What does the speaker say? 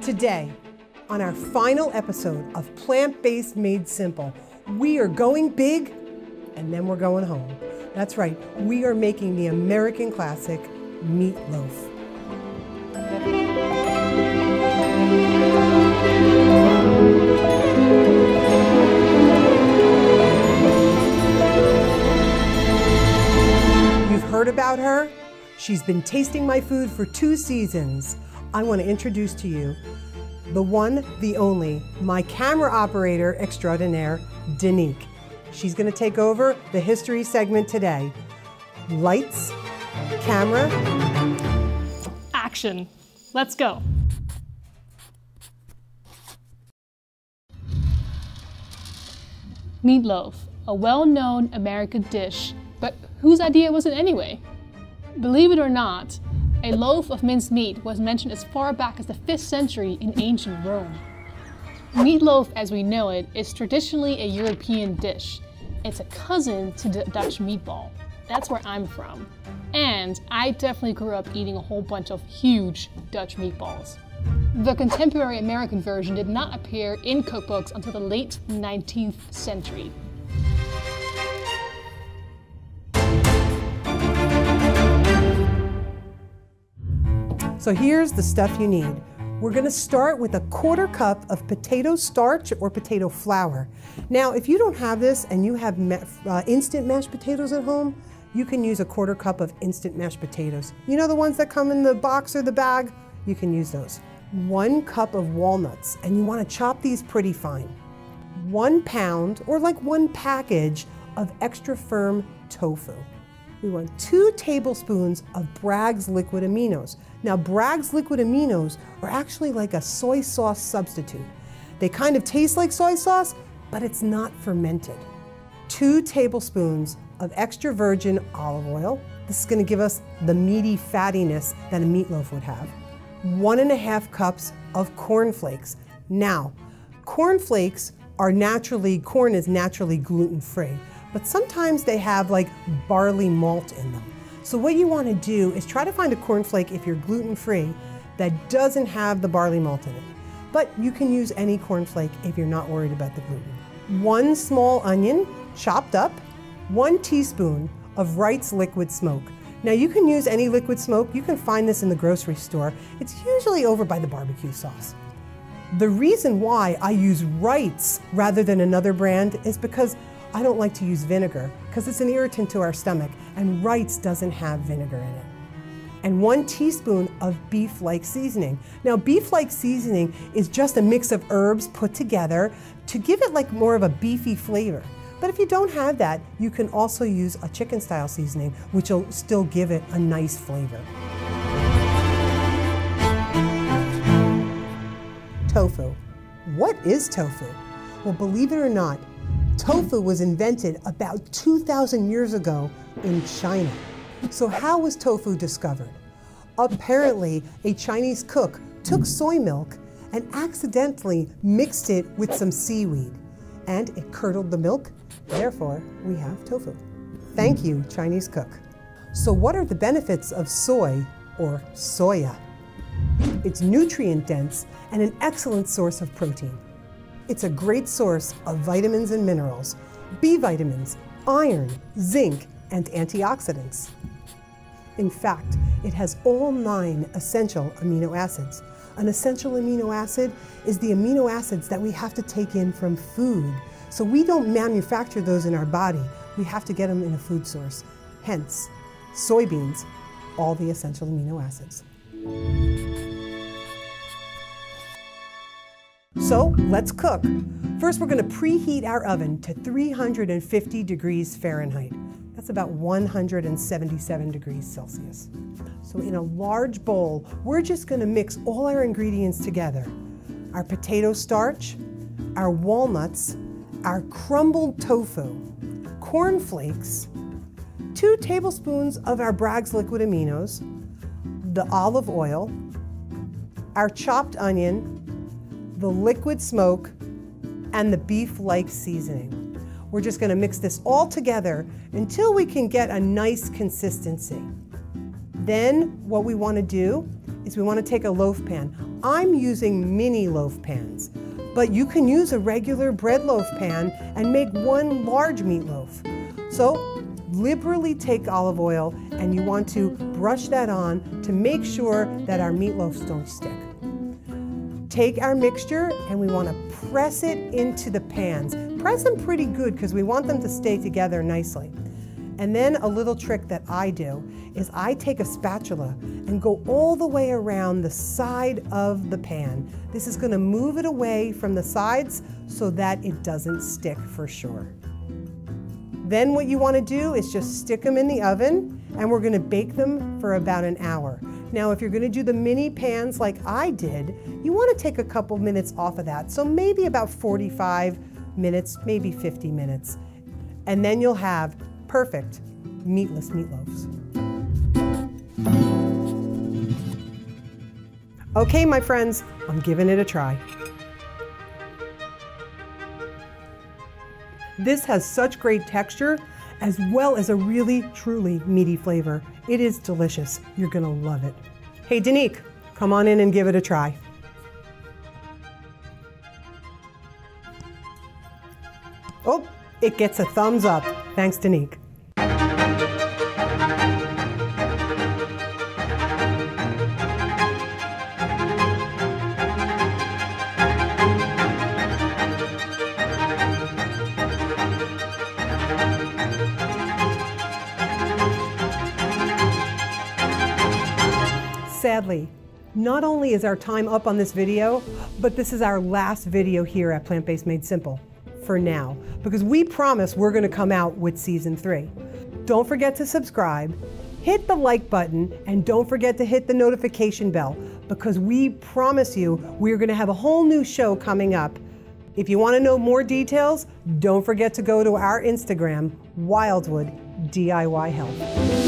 Today, on our final episode of Plant Based Made Simple, we are going big and then we're going home. That's right, we are making the American classic meatloaf. You've heard about her? She's been tasting my food for two seasons. I want to introduce to you the one, the only, my camera operator extraordinaire, Danique. She's going to take over the history segment today. Lights, camera, Action. Let's go. Meatloaf, a well known American dish, but whose idea was it anyway? Believe it or not, a loaf of minced meat was mentioned as far back as the 5th century in ancient Rome. Meatloaf, as we know it, is traditionally a European dish. It's a cousin to the Dutch meatball. That's where I'm from. And I definitely grew up eating a whole bunch of huge Dutch meatballs. The contemporary American version did not appear in cookbooks until the late 19th century. So here's the stuff you need. We're gonna start with a quarter cup of potato starch or potato flour. Now, if you don't have this and you have uh, instant mashed potatoes at home, you can use a quarter cup of instant mashed potatoes. You know the ones that come in the box or the bag? You can use those. One cup of walnuts, and you wanna chop these pretty fine. One pound, or like one package, of extra firm tofu we want two tablespoons of Bragg's liquid aminos. Now, Bragg's liquid aminos are actually like a soy sauce substitute. They kind of taste like soy sauce, but it's not fermented. Two tablespoons of extra virgin olive oil. This is going to give us the meaty fattiness that a meatloaf would have. One and a half cups of corn flakes. Now, corn flakes are naturally, corn is naturally gluten free but sometimes they have like barley malt in them. So what you want to do is try to find a cornflake if you're gluten-free that doesn't have the barley malt in it. But you can use any cornflake if you're not worried about the gluten. One small onion, chopped up, one teaspoon of Wright's liquid smoke. Now you can use any liquid smoke, you can find this in the grocery store. It's usually over by the barbecue sauce. The reason why I use Wright's rather than another brand is because I don't like to use vinegar because it's an irritant to our stomach, and Wright's doesn't have vinegar in it. And one teaspoon of beef-like seasoning. Now, beef-like seasoning is just a mix of herbs put together to give it like more of a beefy flavor. But if you don't have that, you can also use a chicken-style seasoning, which will still give it a nice flavor. Tofu. What is tofu? Well, believe it or not, Tofu was invented about 2,000 years ago in China. So how was tofu discovered? Apparently, a Chinese cook took soy milk and accidentally mixed it with some seaweed. And it curdled the milk, therefore we have tofu. Thank you, Chinese cook. So what are the benefits of soy or soya? It's nutrient dense and an excellent source of protein. It's a great source of vitamins and minerals, B vitamins, iron, zinc, and antioxidants. In fact, it has all nine essential amino acids. An essential amino acid is the amino acids that we have to take in from food. So we don't manufacture those in our body. We have to get them in a food source. Hence, soybeans, all the essential amino acids. So let's cook. First, we're going to preheat our oven to 350 degrees Fahrenheit. That's about 177 degrees Celsius. So in a large bowl, we're just going to mix all our ingredients together. Our potato starch, our walnuts, our crumbled tofu, corn flakes, two tablespoons of our Bragg's liquid aminos, the olive oil, our chopped onion, the liquid smoke, and the beef-like seasoning. We're just gonna mix this all together until we can get a nice consistency. Then what we wanna do is we want to take a loaf pan. I'm using mini loaf pans, but you can use a regular bread loaf pan and make one large meatloaf. So liberally take olive oil and you want to brush that on to make sure that our meatloafs don't stick. Take our mixture and we want to press it into the pans. Press them pretty good because we want them to stay together nicely. And then a little trick that I do is I take a spatula and go all the way around the side of the pan. This is gonna move it away from the sides so that it doesn't stick for sure. Then what you wanna do is just stick them in the oven and we're gonna bake them for about an hour. Now, if you're gonna do the mini pans like I did, you wanna take a couple minutes off of that. So maybe about 45 minutes, maybe 50 minutes. And then you'll have perfect meatless meatloaves. Okay, my friends, I'm giving it a try. This has such great texture as well as a really, truly meaty flavor. It is delicious. You're gonna love it. Hey, Danique, come on in and give it a try. Oh, it gets a thumbs up. Thanks, Danique. Sadly, not only is our time up on this video, but this is our last video here at Plant Based Made Simple for now, because we promise we're gonna come out with season three. Don't forget to subscribe, hit the like button, and don't forget to hit the notification bell, because we promise you we're gonna have a whole new show coming up. If you wanna know more details, don't forget to go to our Instagram, Wildwood DIY Health.